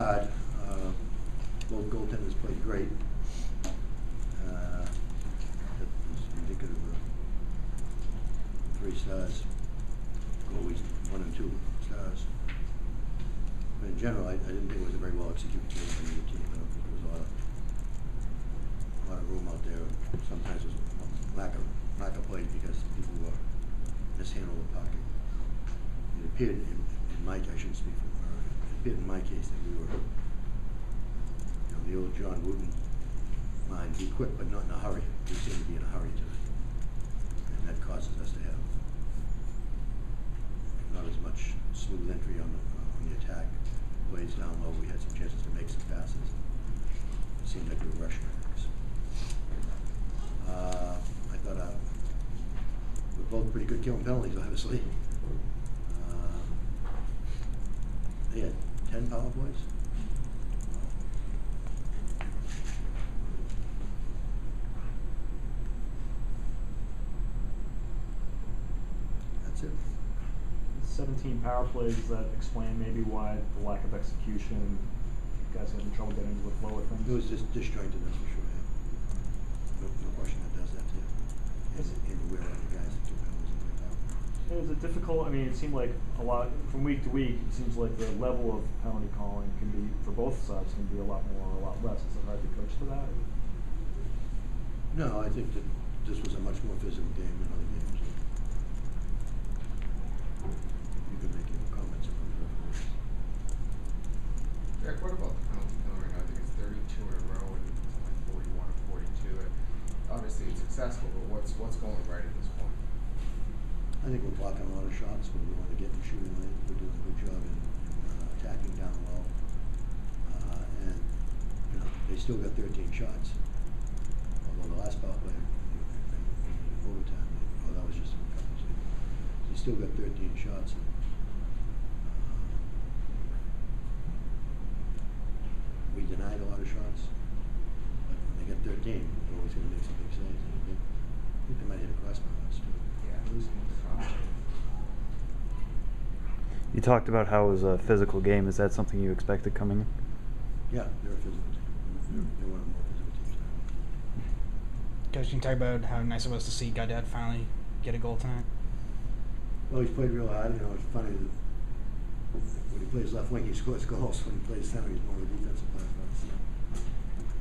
hard. Uh, Both goaltenders played great. Uh, indicative of three stars, always one and two stars. But in general, I, I didn't think it was a very well executed game by either team. I don't think there was a lot of, a lot of room out there. Sometimes it was lack of, lack of play because people were mishandled the puck. It appeared in, in my, I shouldn't speak for, in my case that we were, you know, the old John Wooden line, be quick but not in a hurry. We seem to be in a hurry tonight. And that causes us to have not as much smooth entry on the, on the attack. Plays down low, we had some chances to make some passes. It seemed like we were rushing things. Uh, I thought, uh, we're both pretty good killing penalties, obviously. Had ten power plays. That's it. Seventeen power plays that explain maybe why the lack of execution, you guys having trouble getting with lower things? It was just disjointed, that's for sure, yeah. No, no question that does that to you. And, and aware of the guys that took penalties and played out. And Is it difficult, I mean, it seemed like a lot, from week to week, it seems like the level of penalty calling can be, for both sides, can be a lot more or a lot less. Is it hard to coach to that? or- No, I think that this was a much more physical game than other games. You can make your comments about the referees. Jack, what about the penalty kill right now? I think it's thirty-two in a row and it's like forty-one or forty-two. And obviously it's successful, but what's, what's going right at this point? I think we're blocking a lot of shots, we're willing to get in the shooting lane, we're doing a good job in, uh, attacking down low. Uh, and, you know, they still got thirteen shots. Although the last power play, in, overtime, oh, that was just a couple of They still got thirteen shots and, uh, we denied a lot of shots, but when they get thirteen, they're always gonna make some big saves. I think they might hit a crossbar once too. Yeah, losing the cross. You talked about how it was a physical game. Is that something you expected coming in? Yeah, they're a physical team. They're, they're one of the more physical teams now. Coach, can you talk about how nice it was to see Gaudette finally get a goal tonight? Well, he's played real hard. You know, it's funny that when he plays left wing, he scores goals. When he plays center, he's more of a defensive player for us.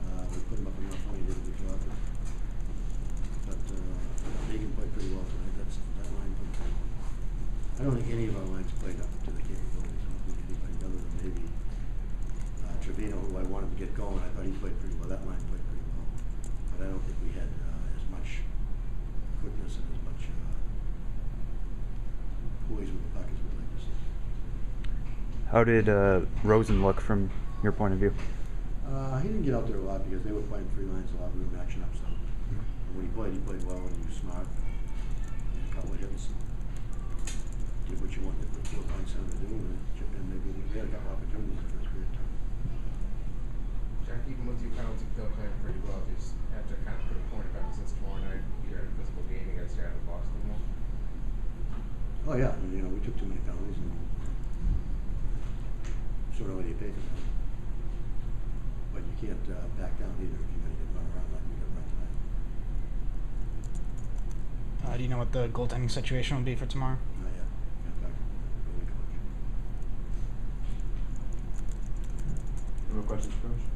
Uh, we put him up in left wing. He did a good job. But uh, Megan played pretty well tonight. That's that line played pretty well. I don't think any of our lines played up to the capabilities. I don't think anybody other than maybe uh, Trivino, who I wanted to get going. I thought he played pretty well. That line played pretty well. But I don't think we had uh, as much quickness and as much uh, poise with the puck as we'd like to see. How did uh, Rosen look from your point of view? Uh, he didn't get out there a lot because they were playing three lines a lot. We were matching up some. And when he played, he played well and he was smart. And a couple of hits. Did what you wanted the four line center to do and maybe. We had a couple opportunities in the first period. Jack, even with your penalty kill playing pretty well, just have to kind of put a point of emphasis tomorrow night. You're at a physical game, you gotta out of the box a little more. Oh yeah, I mean, you know, we took too many penalties and sort of already paid for them. But you can't uh, back down either if you're going to get run around like we got run tonight. Uh, do you know what the goaltending situation will be for tomorrow? Not yet. Got to talk to the building coach. Any more questions, Coach?